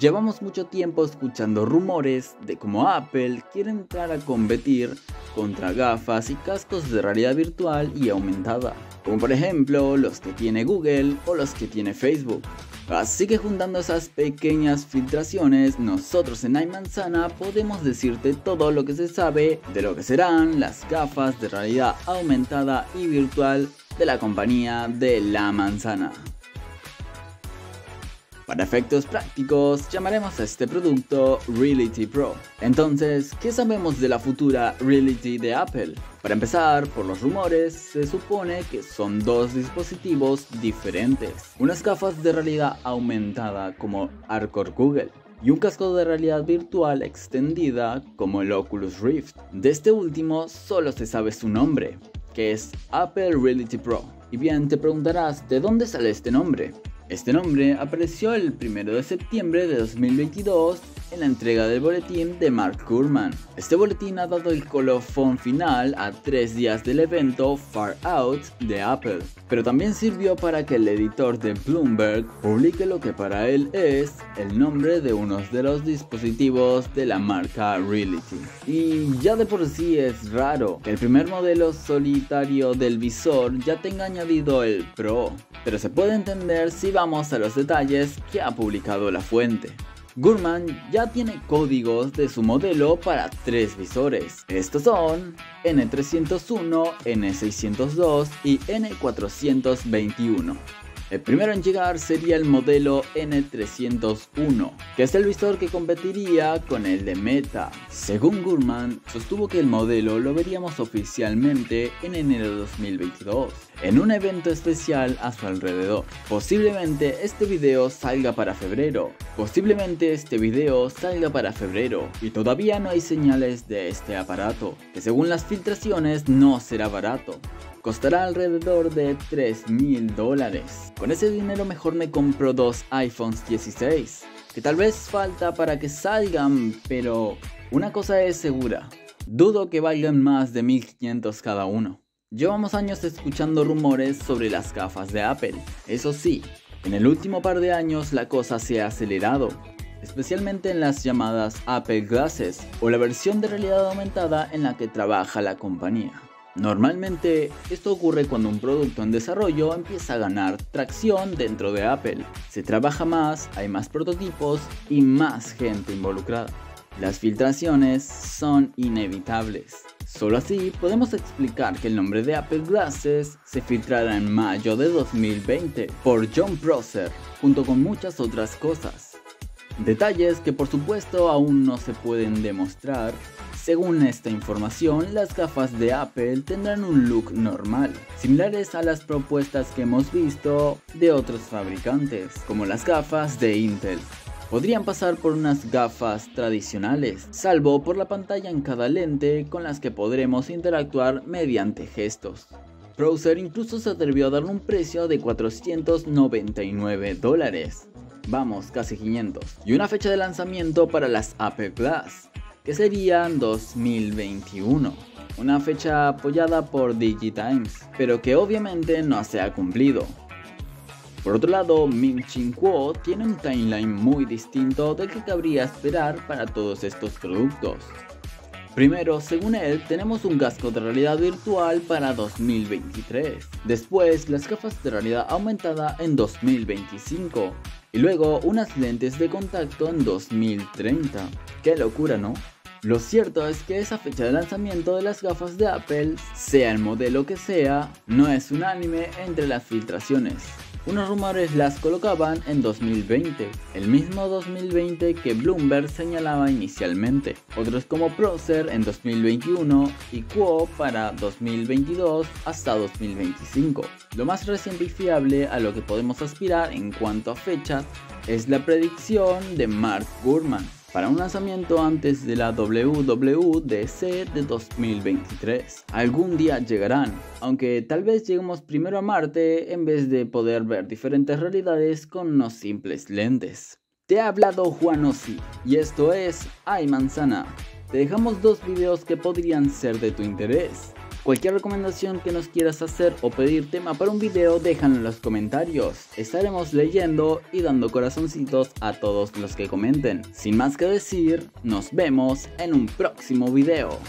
Llevamos mucho tiempo escuchando rumores de cómo Apple quiere entrar a competir contra gafas y cascos de realidad virtual y aumentada, como por ejemplo los que tiene Google o los que tiene Facebook. Así que juntando esas pequeñas filtraciones, nosotros en iManzana podemos decirte todo lo que se sabe de lo que serán las gafas de realidad aumentada y virtual de la compañía de la manzana. Para efectos prácticos, llamaremos a este producto Reality Pro. Entonces, ¿qué sabemos de la futura Reality de Apple? Para empezar, por los rumores, se supone que son dos dispositivos diferentes. Unas gafas de realidad aumentada como Arcor Google y un casco de realidad virtual extendida como el Oculus Rift. De este último solo se sabe su nombre, que es Apple Reality Pro. Y bien, te preguntarás, ¿de dónde sale este nombre? Este nombre apareció el 1 de septiembre de 2022 en la entrega del boletín de Mark Gurman. Este boletín ha dado el colofón final a tres días del evento Far Out de Apple, pero también sirvió para que el editor de Bloomberg publique lo que para él es el nombre de uno de los dispositivos de la marca Reality. Y ya de por sí es raro que el primer modelo solitario del visor ya tenga añadido el Pro, pero se puede entender si vamos a los detalles que ha publicado la fuente. Gurman ya tiene códigos de su modelo para tres visores. Estos son N301, N602 y N421. El primero en llegar sería el modelo N301, que es el visor que competiría con el de Meta. Según Gurman, sostuvo que el modelo lo veríamos oficialmente en enero de 2022, en un evento especial a su alrededor. Posiblemente este video salga para febrero, posiblemente este video salga para febrero, y todavía no hay señales de este aparato, que según las filtraciones no será barato costará alrededor de 3 mil dólares. Con ese dinero mejor me compro dos iPhones 16, que tal vez falta para que salgan, pero una cosa es segura, dudo que valgan más de 1500 cada uno. Llevamos años escuchando rumores sobre las gafas de Apple, eso sí, en el último par de años la cosa se ha acelerado, especialmente en las llamadas Apple Glasses o la versión de realidad aumentada en la que trabaja la compañía. Normalmente esto ocurre cuando un producto en desarrollo empieza a ganar tracción dentro de Apple. Se trabaja más, hay más prototipos y más gente involucrada. Las filtraciones son inevitables. Solo así podemos explicar que el nombre de Apple Glasses se filtrará en mayo de 2020 por John Prosser, junto con muchas otras cosas. Detalles que por supuesto aún no se pueden demostrar, según esta información, las gafas de Apple tendrán un look normal, similares a las propuestas que hemos visto de otros fabricantes, como las gafas de Intel. Podrían pasar por unas gafas tradicionales, salvo por la pantalla en cada lente con las que podremos interactuar mediante gestos. Browser incluso se atrevió a dar un precio de 499 dólares. Vamos, casi 500. Y una fecha de lanzamiento para las Apple Glass que serían 2021, una fecha apoyada por DigiTimes, pero que obviamente no se ha cumplido. Por otro lado, Min Chin Kuo tiene un timeline muy distinto del que cabría esperar para todos estos productos. Primero, según él, tenemos un casco de realidad virtual para 2023. Después, las gafas de realidad aumentada en 2025. Y luego, unas lentes de contacto en 2030. Qué locura, ¿no? Lo cierto es que esa fecha de lanzamiento de las gafas de Apple, sea el modelo que sea, no es unánime entre las filtraciones. Unos rumores las colocaban en 2020, el mismo 2020 que Bloomberg señalaba inicialmente, otros como Procer en 2021 y Quo para 2022 hasta 2025. Lo más reciente y fiable a lo que podemos aspirar en cuanto a fechas es la predicción de Mark Gurman, para un lanzamiento antes de la WWDC de 2023. Algún día llegarán, aunque tal vez lleguemos primero a Marte en vez de poder ver diferentes realidades con unos simples lentes. Te ha hablado Juan Ossi y esto es Ay Manzana. Te dejamos dos videos que podrían ser de tu interés. Cualquier recomendación que nos quieras hacer o pedir tema para un video, déjalo en los comentarios. Estaremos leyendo y dando corazoncitos a todos los que comenten. Sin más que decir, nos vemos en un próximo video.